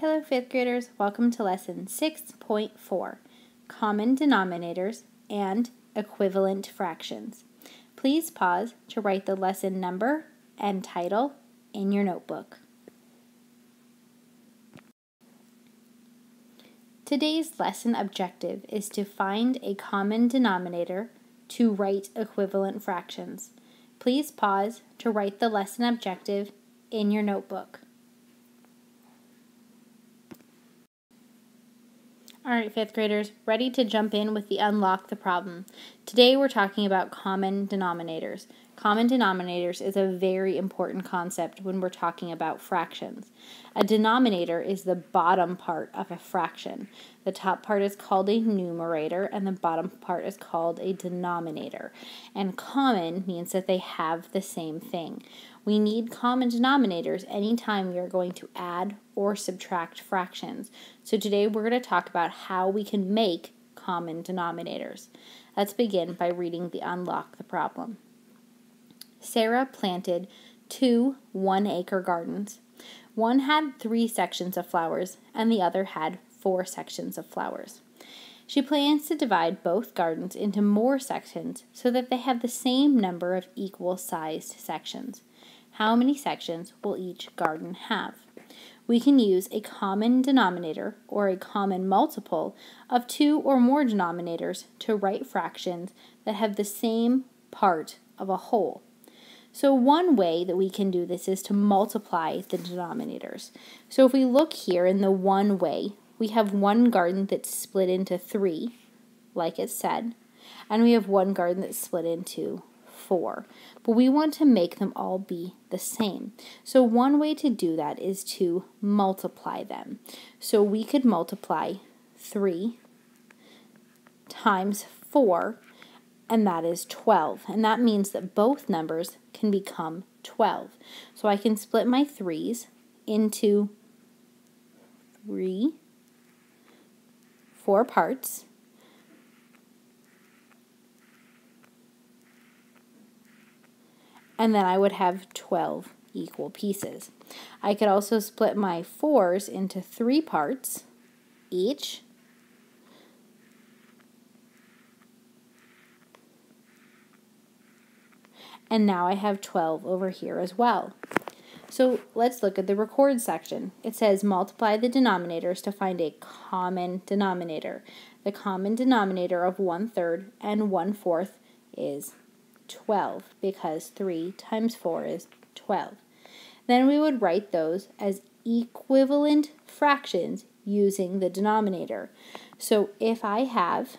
Hello, fifth graders. Welcome to lesson 6.4 Common Denominators and Equivalent Fractions. Please pause to write the lesson number and title in your notebook. Today's lesson objective is to find a common denominator to write equivalent fractions. Please pause to write the lesson objective in your notebook. All right, fifth graders, ready to jump in with the unlock the problem. Today we're talking about common denominators. Common denominators is a very important concept when we're talking about fractions. A denominator is the bottom part of a fraction. The top part is called a numerator and the bottom part is called a denominator. And common means that they have the same thing. We need common denominators anytime we are going to add or subtract fractions. So today we're going to talk about how we can make common denominators. Let's begin by reading the unlock the problem. Sarah planted two one acre gardens. One had three sections of flowers, and the other had four sections of flowers. She plans to divide both gardens into more sections so that they have the same number of equal sized sections. How many sections will each garden have? We can use a common denominator or a common multiple of two or more denominators to write fractions that have the same part of a whole. So one way that we can do this is to multiply the denominators. So if we look here in the one way, we have one garden that's split into three, like it said, and we have one garden that's split into four. But we want to make them all be the same. So one way to do that is to multiply them. So we could multiply 3 times 4 and that is 12. And that means that both numbers can become 12. So I can split my 3's into 3, 4 parts. And then I would have 12 equal pieces. I could also split my 4's into 3 parts each and now I have 12 over here as well. So let's look at the record section. It says multiply the denominators to find a common denominator. The common denominator of one third and one fourth is 12 because 3 times 4 is 12. Then we would write those as equivalent fractions using the denominator. So if I have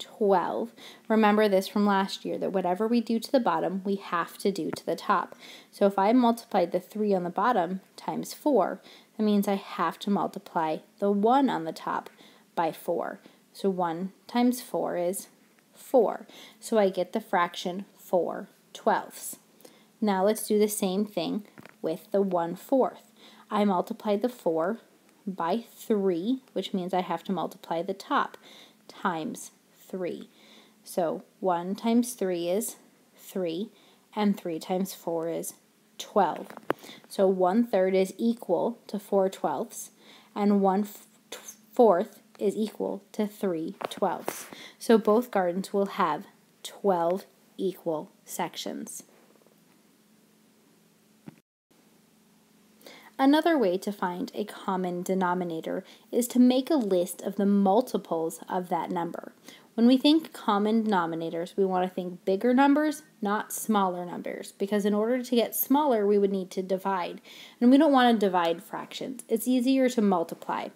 12. Remember this from last year that whatever we do to the bottom, we have to do to the top. So if I multiplied the 3 on the bottom times 4, that means I have to multiply the 1 on the top by 4. So 1 times 4 is 4. So I get the fraction 4 twelfths. Now let's do the same thing with the 1 fourth. I multiply the 4 by 3, which means I have to multiply the top, times 3. So 1 times 3 is 3, and 3 times 4 is 12. So 1 third is equal to 4 twelfths, and 1 fourth is equal to 3 twelfths. So both gardens will have 12 equal sections. Another way to find a common denominator is to make a list of the multiples of that number. When we think common denominators, we want to think bigger numbers, not smaller numbers, because in order to get smaller, we would need to divide. And we don't want to divide fractions. It's easier to multiply.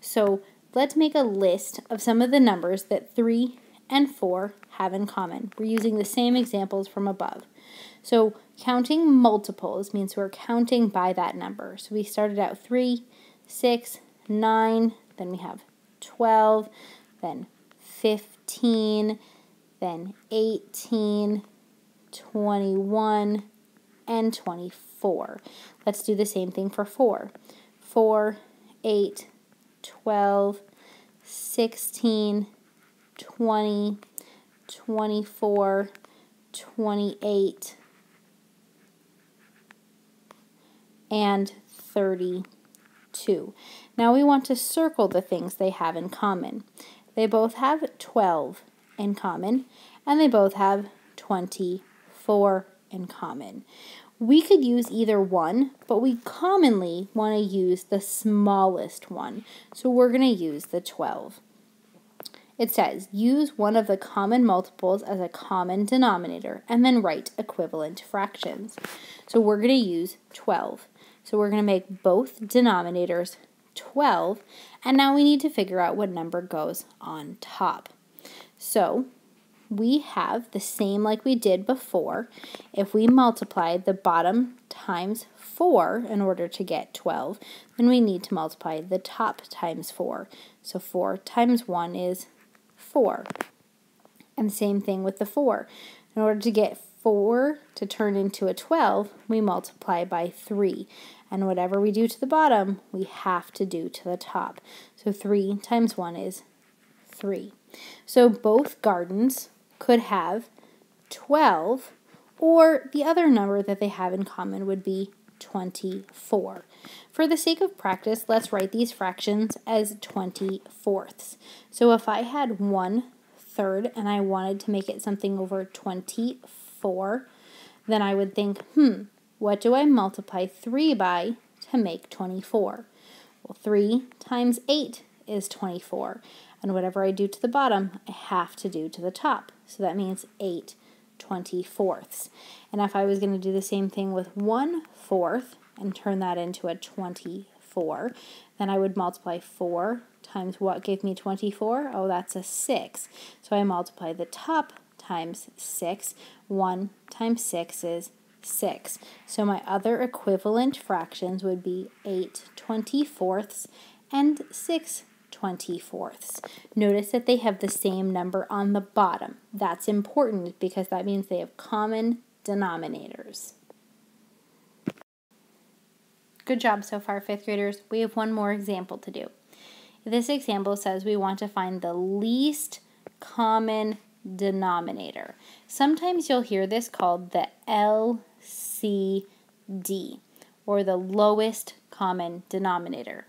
So let's make a list of some of the numbers that 3 and 4 have in common. We're using the same examples from above. So counting multiples means we're counting by that number. So we started out 3, 6, 9, then we have 12, then 15, 15, then 18, 21, and 24. Let's do the same thing for 4. 4, 8, 12, 16, 20, 24, 28, and 32. Now we want to circle the things they have in common. They both have 12 in common, and they both have 24 in common. We could use either one, but we commonly want to use the smallest one. So we're going to use the 12. It says, use one of the common multiples as a common denominator and then write equivalent fractions. So we're going to use 12. So we're going to make both denominators 12, and now we need to figure out what number goes on top. So we have the same like we did before. If we multiply the bottom times 4 in order to get 12, then we need to multiply the top times 4. So 4 times 1 is 4. And same thing with the 4. In order to get 4 to turn into a 12, we multiply by 3. And whatever we do to the bottom, we have to do to the top. So 3 times 1 is 3. So both gardens could have 12, or the other number that they have in common would be 24. For the sake of practice, let's write these fractions as 20 fourths. So if I had 1 third and I wanted to make it something over 24, then I would think, hmm, what do I multiply 3 by to make 24? Well, 3 times 8 is 24. And whatever I do to the bottom, I have to do to the top. So that means 8 24ths. And if I was going to do the same thing with 1 fourth and turn that into a 24, then I would multiply 4 times what gave me 24? Oh, that's a 6. So I multiply the top times 6. 1 times 6 is 6. So my other equivalent fractions would be 8 24ths and 6 24ths. Notice that they have the same number on the bottom. That's important because that means they have common denominators. Good job so far, fifth graders. We have one more example to do. This example says we want to find the least common denominator. Sometimes you'll hear this called the LCD, or the lowest common denominator.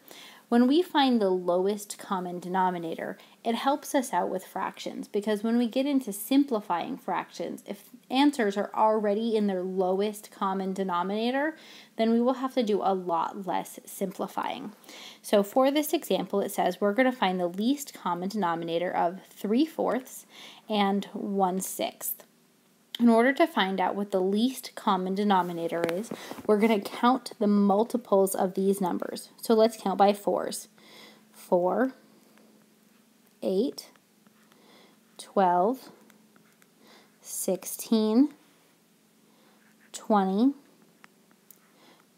When we find the lowest common denominator, it helps us out with fractions because when we get into simplifying fractions, if answers are already in their lowest common denominator, then we will have to do a lot less simplifying. So for this example, it says we're going to find the least common denominator of 3 fourths and 1 sixth. In order to find out what the least common denominator is, we're going to count the multiples of these numbers. So let's count by fours. 4, 8, 12, 16, 20,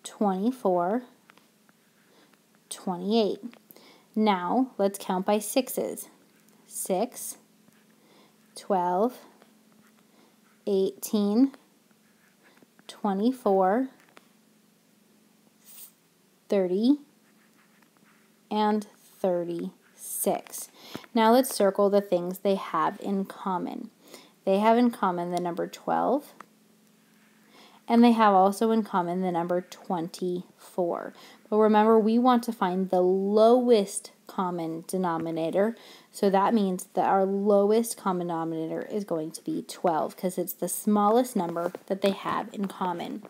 24, 28. Now let's count by sixes. 6, 12, 18, 24, 30, and 36. Now let's circle the things they have in common. They have in common the number 12, and they have also in common the number 24. But remember, we want to find the lowest common denominator. So that means that our lowest common denominator is going to be 12 because it's the smallest number that they have in common.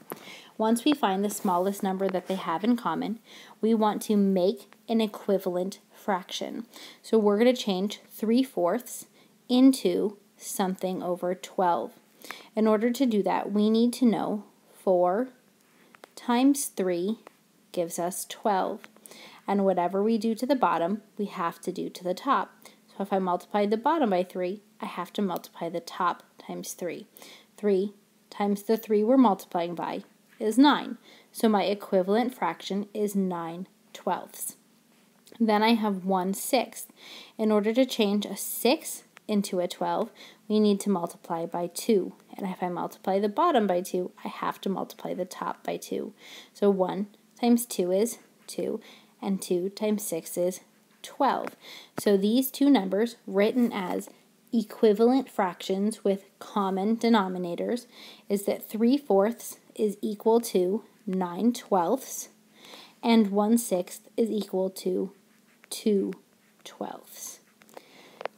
Once we find the smallest number that they have in common, we want to make an equivalent fraction. So we're going to change 3 fourths into something over 12. In order to do that, we need to know 4 times 3 gives us 12 and whatever we do to the bottom, we have to do to the top. So if I multiply the bottom by 3, I have to multiply the top times 3. 3 times the 3 we're multiplying by is 9. So my equivalent fraction is 9 twelfths. Then I have 1 sixth. In order to change a 6 into a 12, we need to multiply by 2. And if I multiply the bottom by 2, I have to multiply the top by 2. So 1 times 2 is 2, and 2 times 6 is 12. So these two numbers, written as equivalent fractions with common denominators, is that 3 fourths is equal to 9 twelfths, and 1 sixth is equal to 2 twelfths.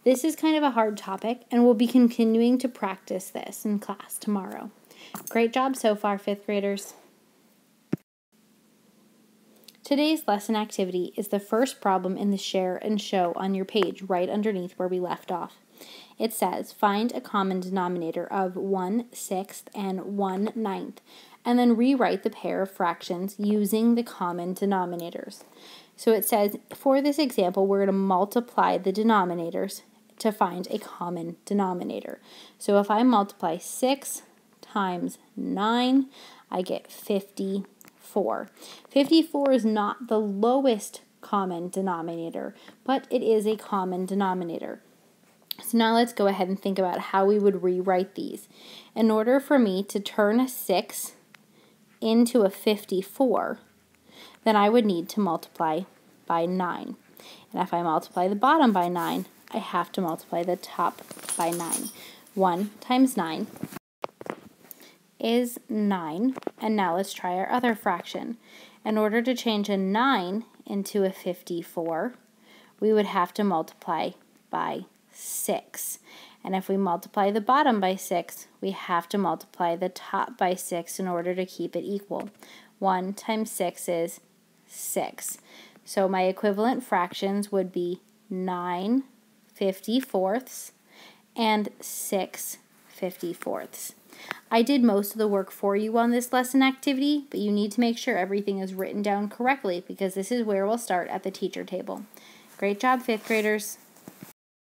This is kind of a hard topic, and we'll be continuing to practice this in class tomorrow. Great job so far, fifth graders. Today's lesson activity is the first problem in the share and show on your page right underneath where we left off. It says, find a common denominator of 1 sixth and 1 ninth, and then rewrite the pair of fractions using the common denominators. So it says, for this example, we're going to multiply the denominators to find a common denominator. So if I multiply 6 times 9, I get 54. 54 is not the lowest common denominator, but it is a common denominator. So now let's go ahead and think about how we would rewrite these. In order for me to turn a 6 into a 54, then I would need to multiply by 9. And if I multiply the bottom by 9, I have to multiply the top by 9. 1 times 9 is 9. And now let's try our other fraction. In order to change a 9 into a 54, we would have to multiply by 6. And if we multiply the bottom by 6, we have to multiply the top by 6 in order to keep it equal. 1 times 6 is 6. So my equivalent fractions would be 9 54ths and 6 54ths. I did most of the work for you on this lesson activity, but you need to make sure everything is written down correctly because this is where we'll start at the teacher table. Great job, fifth graders.